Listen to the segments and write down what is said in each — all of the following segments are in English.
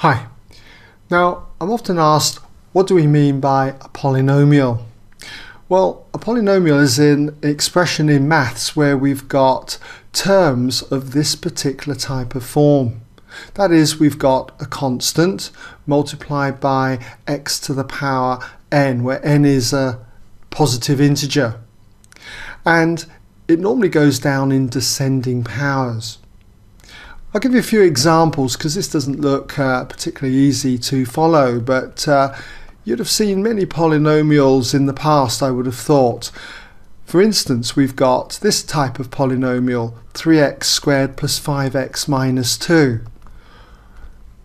Hi. Now, I'm often asked, what do we mean by a polynomial? Well, a polynomial is an expression in maths where we've got terms of this particular type of form. That is, we've got a constant multiplied by x to the power n, where n is a positive integer. And it normally goes down in descending powers. I'll give you a few examples because this doesn't look uh, particularly easy to follow, but uh, you'd have seen many polynomials in the past, I would have thought. For instance, we've got this type of polynomial, 3x squared plus 5x minus 2.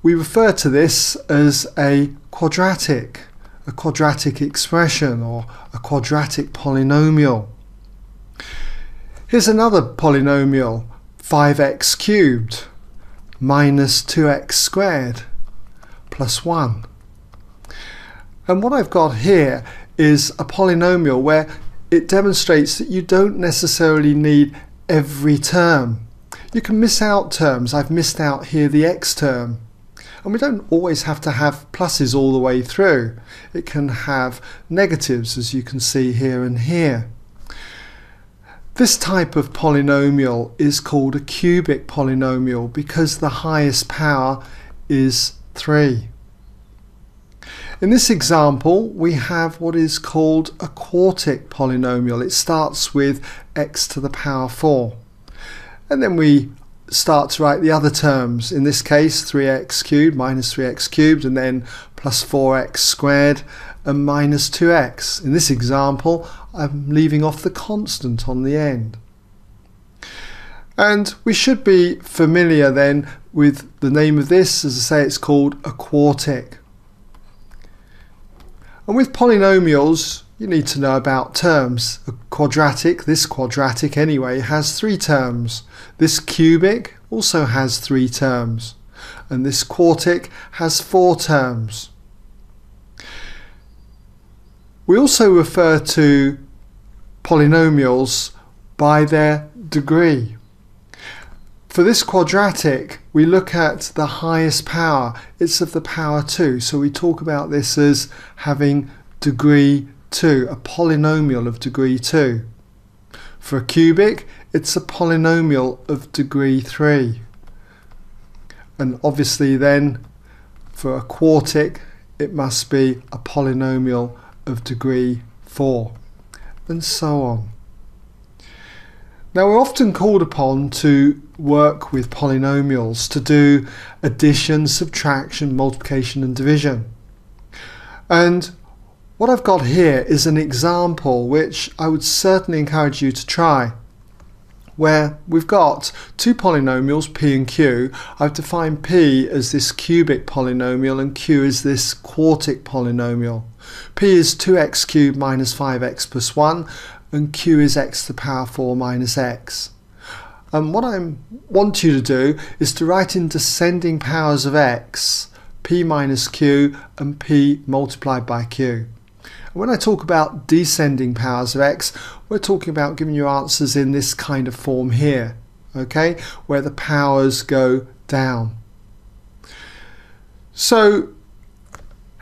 We refer to this as a quadratic, a quadratic expression or a quadratic polynomial. Here's another polynomial, 5x cubed minus 2x squared plus 1. And what I've got here is a polynomial where it demonstrates that you don't necessarily need every term. You can miss out terms. I've missed out here the x term. And we don't always have to have pluses all the way through. It can have negatives as you can see here and here. This type of polynomial is called a cubic polynomial because the highest power is 3. In this example we have what is called a quartic polynomial. It starts with x to the power 4 and then we start to write the other terms. In this case 3x cubed minus 3x cubed and then plus 4x squared and minus 2x. In this example I'm leaving off the constant on the end. And we should be familiar then with the name of this, as I say it's called a quartic. And with polynomials you need to know about terms. A quadratic, this quadratic anyway, has three terms. This cubic also has three terms. And this quartic has four terms. We also refer to polynomials by their degree. For this quadratic, we look at the highest power. It's of the power 2, so we talk about this as having degree 2, a polynomial of degree 2. For a cubic, it's a polynomial of degree 3. And obviously then, for a quartic, it must be a polynomial of degree 4, and so on. Now we're often called upon to work with polynomials to do addition, subtraction, multiplication and division. And what I've got here is an example which I would certainly encourage you to try where we've got two polynomials p and q. I've defined p as this cubic polynomial and q is this quartic polynomial. P is 2x cubed minus 5x plus 1 and q is x to the power 4 minus x. And what I want you to do is to write in descending powers of x p minus q and p multiplied by q. And when I talk about descending powers of x, we're talking about giving you answers in this kind of form here, okay, where the powers go down. So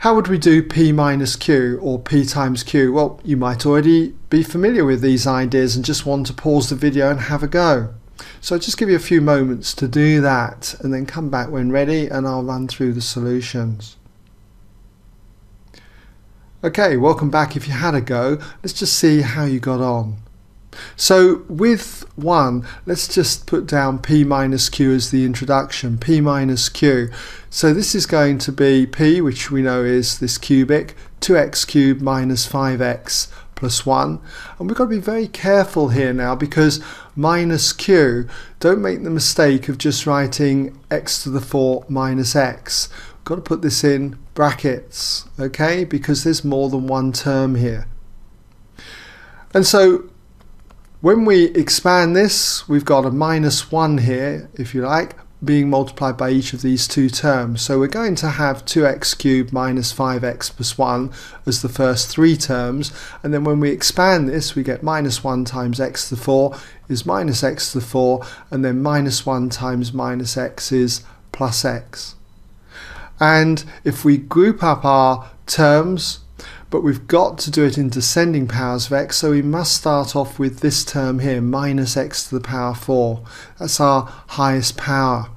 how would we do p minus q or p times q? Well, you might already be familiar with these ideas and just want to pause the video and have a go. So I'll just give you a few moments to do that and then come back when ready and I'll run through the solutions. Okay, welcome back if you had a go. Let's just see how you got on. So with 1, let's just put down p minus q as the introduction, p minus q. So this is going to be p, which we know is this cubic, 2x cubed minus 5x plus 1. And we've got to be very careful here now because minus q, don't make the mistake of just writing x to the 4 minus x We've got to put this in brackets, okay, because there's more than one term here. And so when we expand this, we've got a minus 1 here, if you like, being multiplied by each of these two terms. So we're going to have 2x cubed minus 5x plus 1 as the first three terms. And then when we expand this, we get minus 1 times x to the 4 is minus x to the 4. And then minus 1 times minus x is plus x. And if we group up our terms, but we've got to do it in descending powers of x, so we must start off with this term here, minus x to the power 4. That's our highest power.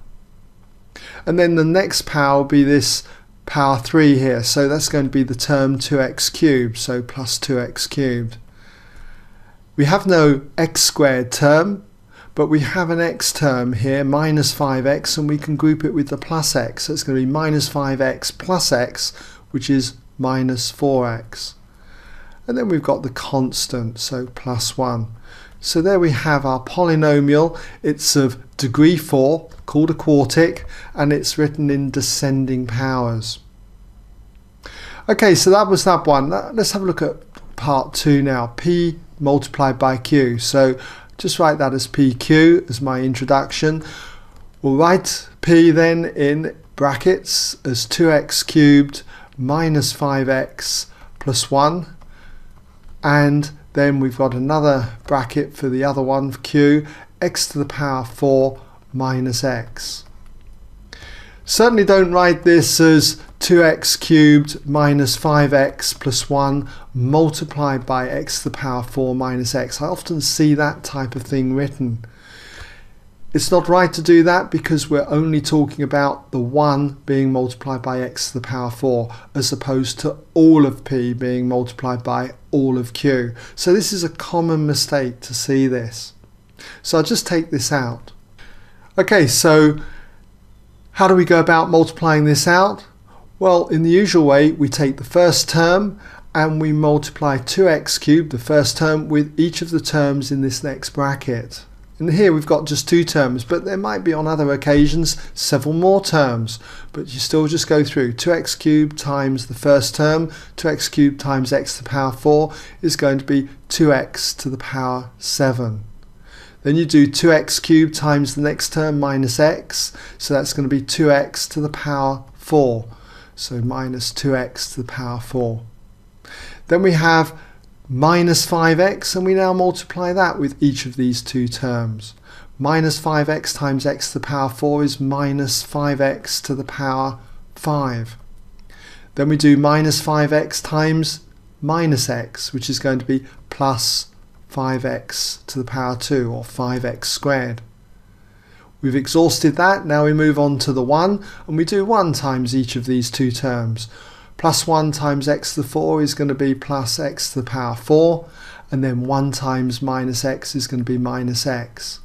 And then the next power will be this power 3 here, so that's going to be the term 2x cubed, so plus 2x cubed. We have no x squared term, but we have an x term here, minus 5x, and we can group it with the plus x. So it's going to be minus 5x plus x, which is minus 4x. And then we've got the constant, so plus 1. So there we have our polynomial. It's of degree 4, called a quartic, and it's written in descending powers. Okay, so that was that one. Let's have a look at part 2 now. P multiplied by Q. So just write that as PQ as my introduction. We'll write P then in brackets as 2x cubed minus 5x plus 1 and then we've got another bracket for the other one for q x to the power 4 minus x. Certainly don't write this as 2x cubed minus 5x plus 1 multiplied by x to the power 4 minus x. I often see that type of thing written. It's not right to do that because we're only talking about the 1 being multiplied by x to the power 4 as opposed to all of p being multiplied by all of q. So this is a common mistake to see this. So I'll just take this out. Okay, so how do we go about multiplying this out? Well, in the usual way, we take the first term and we multiply 2x cubed, the first term, with each of the terms in this next bracket. And here we've got just two terms, but there might be on other occasions several more terms. But you still just go through 2x cubed times the first term, 2x cubed times x to the power 4 is going to be 2x to the power 7. Then you do 2x cubed times the next term minus x, so that's going to be 2x to the power 4. So minus 2x to the power 4. Then we have minus 5x and we now multiply that with each of these two terms. Minus 5x times x to the power 4 is minus 5x to the power 5. Then we do minus 5x times minus x, which is going to be plus 5x to the power 2, or 5x squared. We've exhausted that, now we move on to the 1, and we do 1 times each of these two terms plus 1 times x to the 4 is going to be plus x to the power 4 and then 1 times minus x is going to be minus x.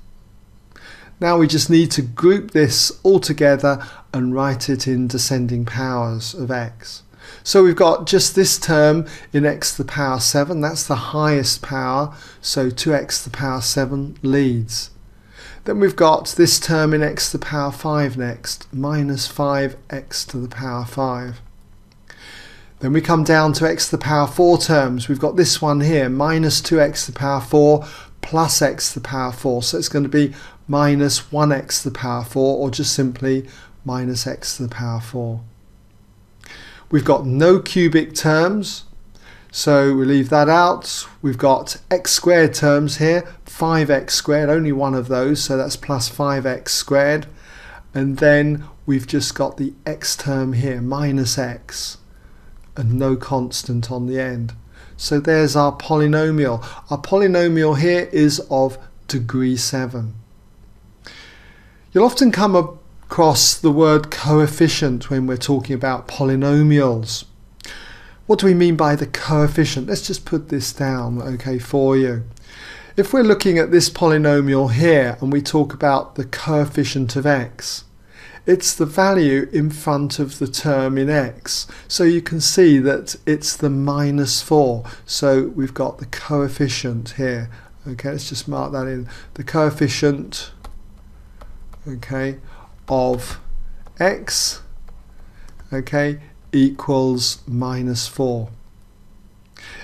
Now we just need to group this all together and write it in descending powers of x. So we've got just this term in x to the power 7, that's the highest power, so 2x to the power 7 leads. Then we've got this term in x to the power 5 next, minus 5x to the power 5. Then we come down to x to the power 4 terms. We've got this one here, minus 2x to the power 4 plus x to the power 4. So it's going to be minus 1x to the power 4 or just simply minus x to the power 4. We've got no cubic terms, so we leave that out. We've got x squared terms here, 5x squared, only one of those, so that's plus 5x squared. And then we've just got the x term here, minus x and no constant on the end. So there's our polynomial. Our polynomial here is of degree 7. You'll often come across the word coefficient when we're talking about polynomials. What do we mean by the coefficient? Let's just put this down, okay, for you. If we're looking at this polynomial here and we talk about the coefficient of x, it's the value in front of the term in x. So you can see that it's the minus 4. So we've got the coefficient here. Okay, let's just mark that in. The coefficient okay, of x okay, equals minus 4.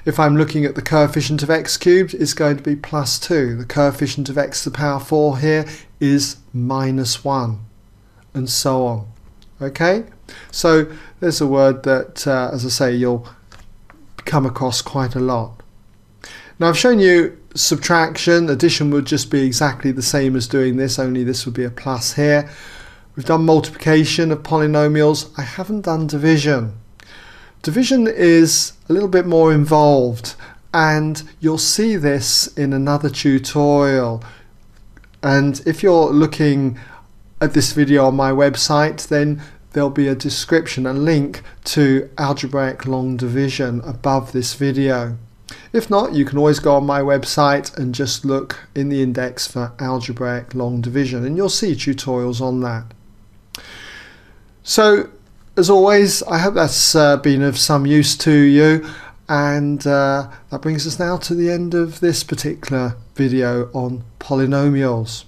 If I'm looking at the coefficient of x cubed, it's going to be plus 2. The coefficient of x to the power 4 here is minus 1 and so on. Okay, so there's a word that, uh, as I say, you'll come across quite a lot. Now I've shown you subtraction, addition would just be exactly the same as doing this, only this would be a plus here. We've done multiplication of polynomials. I haven't done division. Division is a little bit more involved and you'll see this in another tutorial. And if you're looking at this video on my website, then there'll be a description, a link to algebraic long division above this video. If not, you can always go on my website and just look in the index for algebraic long division and you'll see tutorials on that. So, as always, I hope that's uh, been of some use to you and uh, that brings us now to the end of this particular video on polynomials.